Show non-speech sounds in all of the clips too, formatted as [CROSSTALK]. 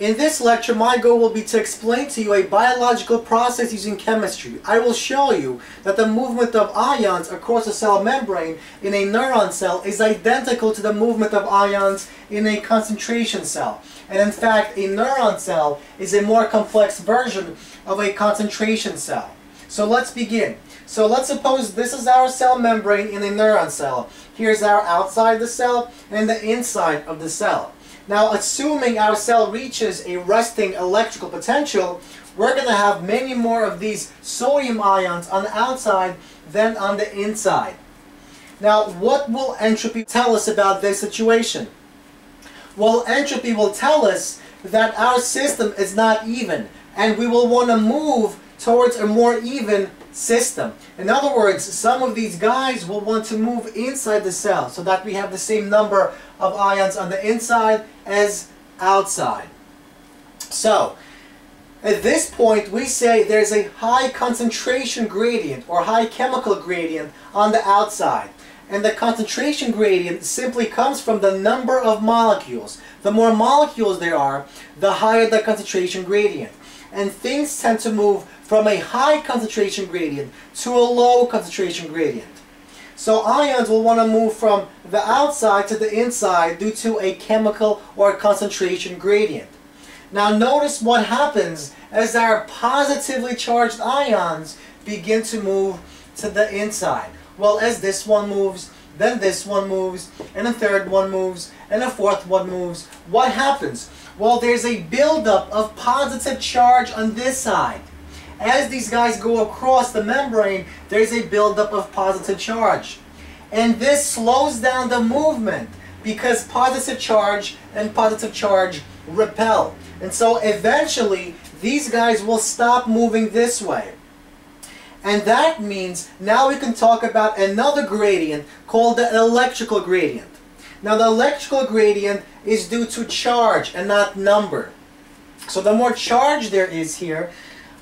In this lecture, my goal will be to explain to you a biological process using chemistry. I will show you that the movement of ions across a cell membrane in a neuron cell is identical to the movement of ions in a concentration cell. And in fact, a neuron cell is a more complex version of a concentration cell. So let's begin. So let's suppose this is our cell membrane in a neuron cell. Here's our outside the cell and the inside of the cell. Now, assuming our cell reaches a resting electrical potential, we're going to have many more of these sodium ions on the outside than on the inside. Now, what will entropy tell us about this situation? Well, entropy will tell us that our system is not even, and we will want to move towards a more even system. In other words, some of these guys will want to move inside the cell so that we have the same number of ions on the inside as outside. So, at this point, we say there's a high concentration gradient or high chemical gradient on the outside. And the concentration gradient simply comes from the number of molecules. The more molecules there are, the higher the concentration gradient. And things tend to move from a high concentration gradient to a low concentration gradient. So ions will want to move from the outside to the inside due to a chemical or concentration gradient. Now notice what happens as our positively charged ions begin to move to the inside. Well, as this one moves, then this one moves, and a third one moves, and a fourth one moves. What happens? Well, there's a buildup of positive charge on this side as these guys go across the membrane, there's a buildup of positive charge. And this slows down the movement because positive charge and positive charge repel. And so eventually, these guys will stop moving this way. And that means now we can talk about another gradient called the electrical gradient. Now the electrical gradient is due to charge and not number. So the more charge there is here,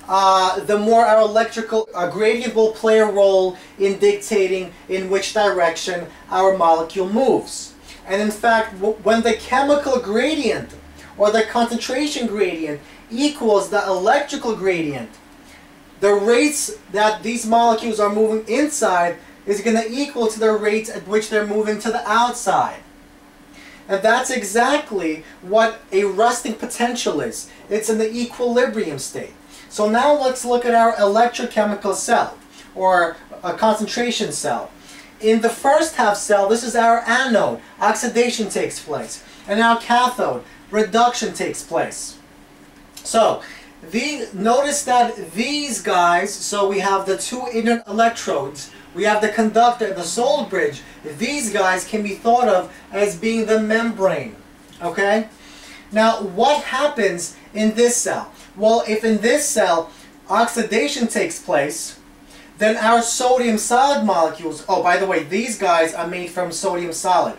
uh, the more our electrical uh, gradient will play a role in dictating in which direction our molecule moves. And in fact, when the chemical gradient or the concentration gradient equals the electrical gradient, the rates that these molecules are moving inside is going to equal to the rates at which they're moving to the outside. And that's exactly what a resting potential is. It's in the equilibrium state. So now let's look at our electrochemical cell, or a concentration cell. In the first half cell, this is our anode, oxidation takes place. And our cathode, reduction takes place. So, the, notice that these guys, so we have the two inner electrodes, we have the conductor, the salt bridge. These guys can be thought of as being the membrane. Okay? Now, what happens in this cell? Well, if in this cell oxidation takes place, then our sodium solid molecules, oh, by the way, these guys are made from sodium solid.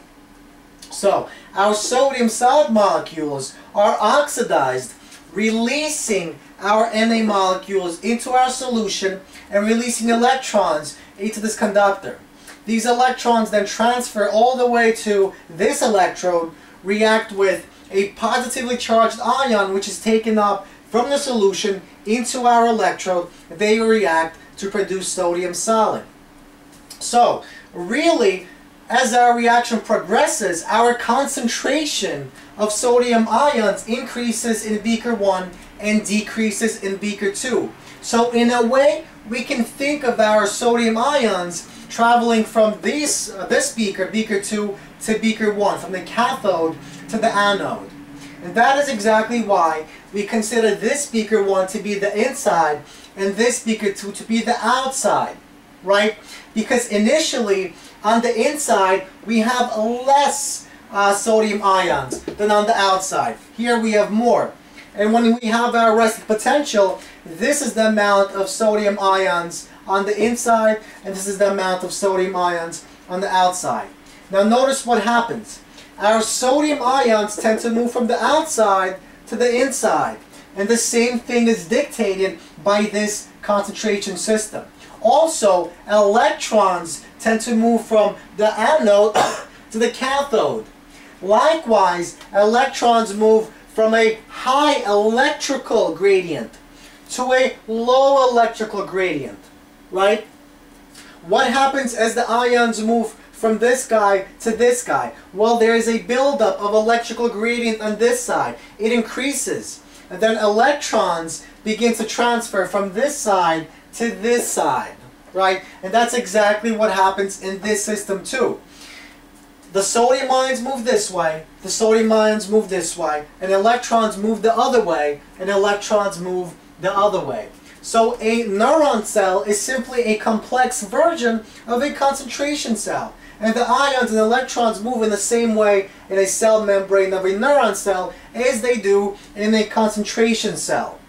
So, our sodium solid molecules are oxidized, releasing our Na molecules into our solution and releasing electrons into this conductor. These electrons then transfer all the way to this electrode, react with a positively charged ion which is taken up from the solution into our electrode, they react to produce sodium solid. So, really, as our reaction progresses, our concentration of sodium ions increases in beaker 1 and decreases in beaker 2. So in a way, we can think of our sodium ions traveling from this, uh, this beaker, beaker 2, to beaker 1, from the cathode to the anode. And that is exactly why we consider this beaker 1 to be the inside and this beaker 2 to be the outside, right? Because initially, on the inside, we have less uh, sodium ions than on the outside. Here we have more. And when we have our resting potential, this is the amount of sodium ions on the inside, and this is the amount of sodium ions on the outside. Now notice what happens. Our sodium ions tend to move from the outside to the inside. And the same thing is dictated by this concentration system. Also, electrons tend to move from the anode [COUGHS] to the cathode. Likewise, electrons move from a high electrical gradient to a low electrical gradient, right? What happens as the ions move from this guy to this guy? Well, there is a buildup of electrical gradient on this side. It increases. And then electrons begin to transfer from this side to this side, right? And that's exactly what happens in this system too. The sodium ions move this way, the sodium ions move this way, and electrons move the other way, and electrons move the other way. So a neuron cell is simply a complex version of a concentration cell. And the ions and electrons move in the same way in a cell membrane of a neuron cell as they do in a concentration cell.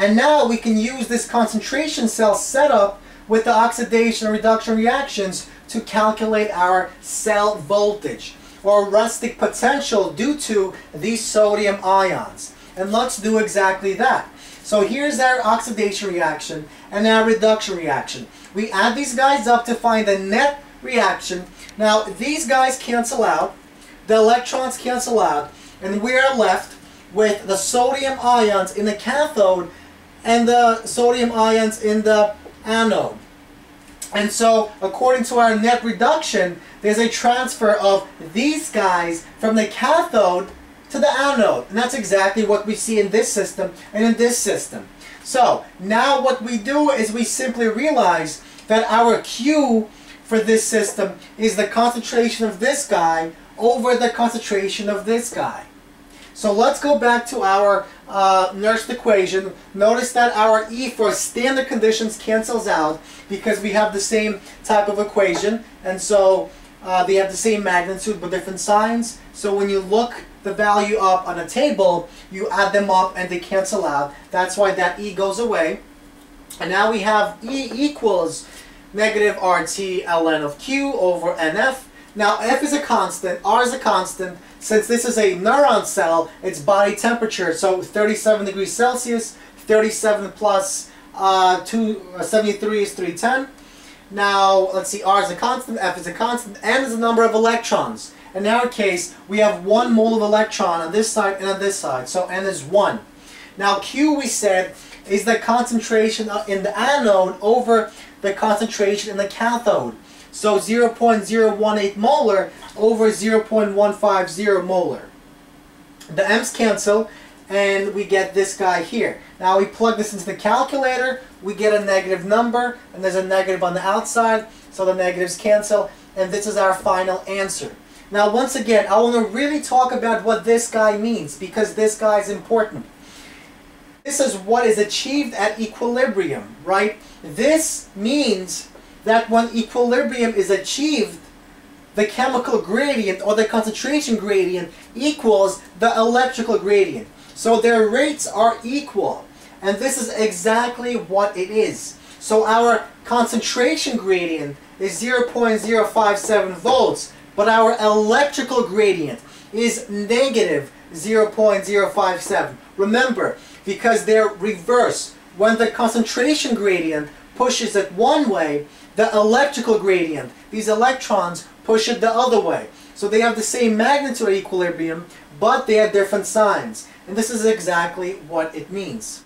And now we can use this concentration cell setup with the oxidation and reduction reactions to calculate our cell voltage or resting potential due to these sodium ions. And let's do exactly that. So here's our oxidation reaction and our reduction reaction. We add these guys up to find the net reaction. Now these guys cancel out, the electrons cancel out, and we are left with the sodium ions in the cathode and the sodium ions in the anode. And so, according to our net reduction, there's a transfer of these guys from the cathode to the anode. And that's exactly what we see in this system and in this system. So, now what we do is we simply realize that our Q for this system is the concentration of this guy over the concentration of this guy. So let's go back to our uh, Nernst equation. Notice that our E for standard conditions cancels out because we have the same type of equation. And so uh, they have the same magnitude but different signs. So when you look the value up on a table, you add them up and they cancel out. That's why that E goes away. And now we have E equals negative RT ln of Q over NF. Now F is a constant, R is a constant, since this is a neuron cell, its body temperature, so 37 degrees Celsius, 37 plus, uh, two, uh, 73 is 310. Now, let's see, R is a constant, F is a constant, N is the number of electrons. In our case, we have one mole of electron on this side and on this side, so N is 1. Now, Q, we said, is the concentration in the anode over the concentration in the cathode. So 0.018 molar over 0.150 molar. The m's cancel and we get this guy here. Now we plug this into the calculator, we get a negative number and there's a negative on the outside so the negatives cancel and this is our final answer. Now once again I want to really talk about what this guy means because this guy is important. This is what is achieved at equilibrium, right? This means that when equilibrium is achieved, the chemical gradient or the concentration gradient equals the electrical gradient. So their rates are equal. And this is exactly what it is. So our concentration gradient is 0.057 volts, but our electrical gradient is negative 0.057. Remember, because they're reverse. When the concentration gradient pushes it one way, the electrical gradient, these electrons push it the other way. So they have the same magnitude equilibrium, but they have different signs. And this is exactly what it means.